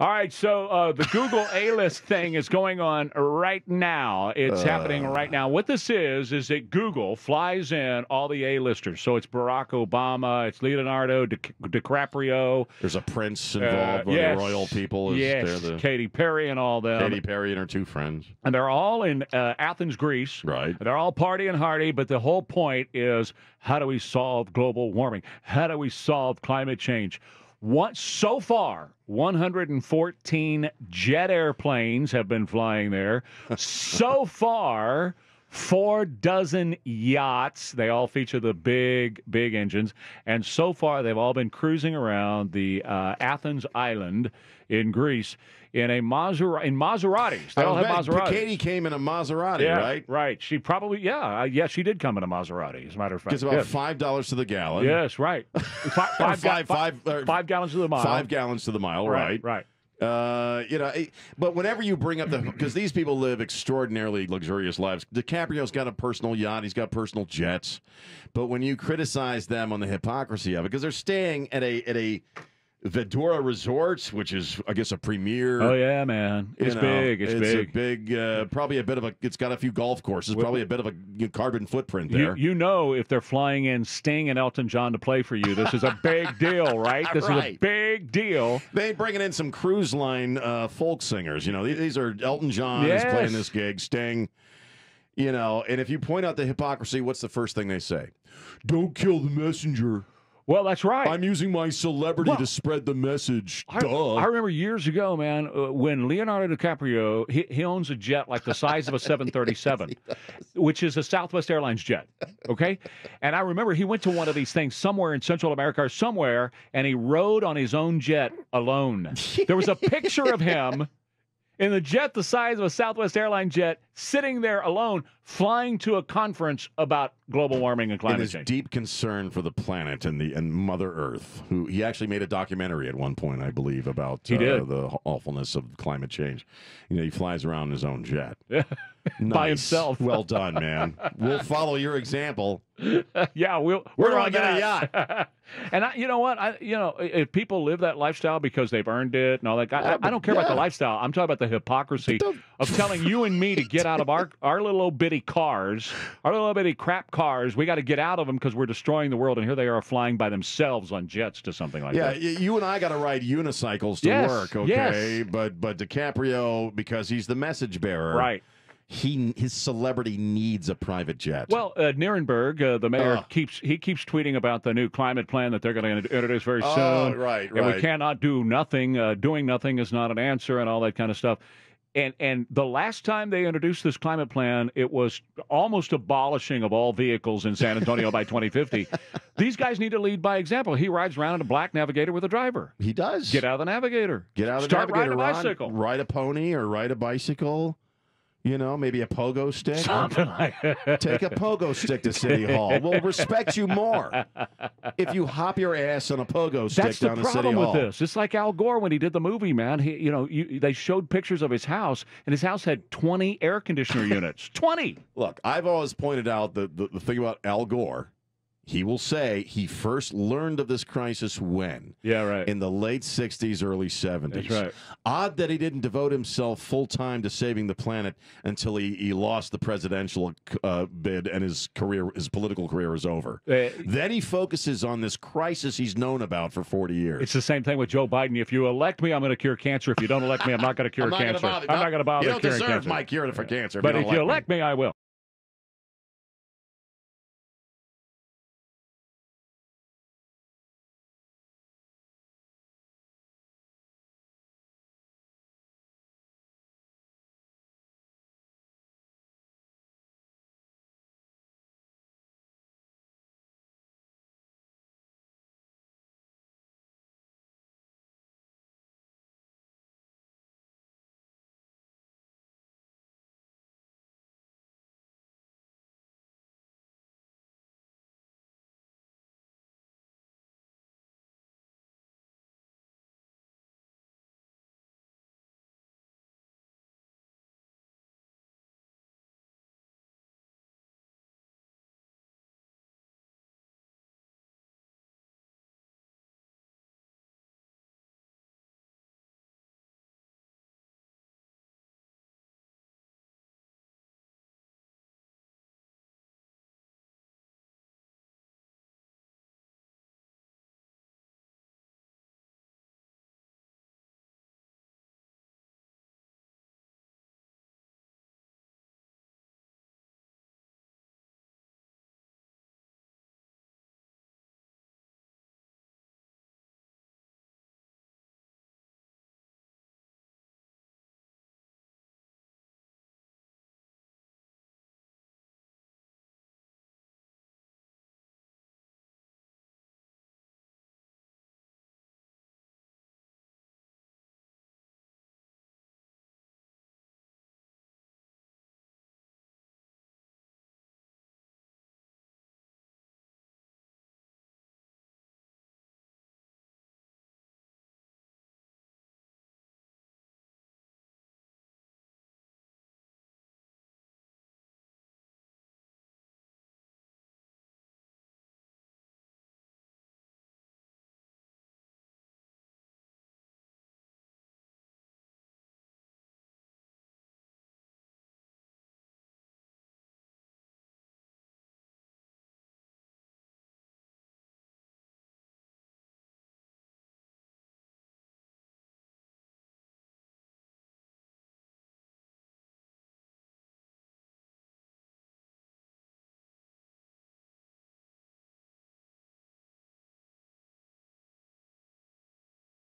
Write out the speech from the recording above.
All right, so uh, the Google A list thing is going on right now. It's Uh. happening right now. What this is is that Google flies in all the A listers. So it's Barack Obama, it's Leonardo Di- DiCaprio, There's a prince uh, involved, one yes, the royal people. Is yes, the Katy Perry and all them. Katy Perry and her two friends. And they're all in uh, Athens, Greece. Right. They're all partying and hardy, but the whole point is how do we solve global warming? How do we solve climate change? What, so far, 114 jet airplanes have been flying there. so far, four dozen yachts. They all feature the big, big engines. And so far, they've all been cruising around the uh, Athens island in Greece in a Maserati, in Maseratis. They all have Maseratis. Katy came in a Maserati, Yeah, right? Right. She probably, yeah, uh, yeah, she did come in a Maserati, as a matter of fact. Gets about Yeah. five dollars to the gallon. Yes, right. Five, five, five, five, five gallons to the mile. Five gallons to the mile, right? Right. Uh, you know, but whenever you bring up the because these people live extraordinarily luxurious lives. DiCaprio's got a personal yacht, he's got personal jets, but when you criticize them on the hypocrisy of it, because they're staying at a at a Verdura Resorts, which is I guess a premier. Oh yeah, man. you It's know, big. It's, a big. big, uh, probably a bit of a. It's got a few golf courses. Probably a bit of a carbon footprint there. you know, if they're flying in Sting and Elton John to play for you, this is a big deal, right? This is a big deal. They bringing in some cruise line uh, folk singers. You know, these, these are Elton John is playing this gig, Sting. You know, and if you point out the hypocrisy, what's the first thing they say? Don't kill the messenger. Well, that's right. I'm using my celebrity Well, to spread the message. I, Duh. I remember years ago, man, uh, when Leonardo DiCaprio he, he owns a jet like the size of a 737, which is a Southwest Airlines jet. Okay, and I remember he went to one of these things somewhere in Central America or somewhere, and he rode on his own jet alone. There was a picture of him in the jet the size of a Southwest airline jet, sitting there alone, flying to a conference about global warming and climate and his change. deep concern for the planet and the and Mother Earth, who he actually made a documentary at one point, I believe, about uh, the awfulness of climate change. You know, he flies around in his own jet By himself. Well done, man. we'll follow your example. yeah, we'll, We're on get a that. and I, you know what? I, you know, if people live that lifestyle because they've earned it and all that, I, I don't care about the lifestyle. I'm talking about the hypocrisy of telling you and me to get out of our our little old bitty cars, our little bitty crap cars. We got to get out of them because we're destroying the world. And here they are flying by themselves on jets to something like Yeah, that. y- you and I got to ride unicycles to Yes, work, okay? yes. But but DiCaprio because he's the message bearer, Right. He his celebrity needs a private jet. Well, uh, Nirenberg, uh, the mayor, Ugh. keeps he keeps tweeting about the new climate plan that they're going to introduce very soon. Oh, right, And we cannot do nothing. Uh, doing nothing is not an answer, and all that kind of stuff. And and the last time they introduced this climate plan, it was almost abolishing of all vehicles in San Antonio by 2050. These guys need to lead by example. He rides around in a black Navigator with a driver. he does Get out of the Navigator. Get out of the Start navigator, riding a Ron. bicycle. ride a pony or ride a bicycle. You know, maybe a pogo stick. Something like that. Take a pogo stick to City Hall. We'll respect you more if you hop your ass on a pogo stick That's the down City problem with Hall. this. It's like Al Gore when he did the movie, man. He, you know, you, they showed pictures of his house, and his house had 20 air conditioner units. 20. Look, I've always pointed out the, the, the thing about Al Gore. He will say he first learned of this crisis when? Yeah, right. In the late 60s, early 70s. That's right. Odd that he didn't devote himself full time to saving the planet until he, he lost the presidential uh, bid and his career, his political career is over. Uh, then he focuses on this crisis he's known about for 40 years. It's the same thing with Joe Biden. If you elect me, I'm going to cure cancer. If you don't elect me, I'm not going to cure I'm not gonna cancer. I'm not going to bother You don't deserve cancer. my cure for cancer. but if you elect me, I will.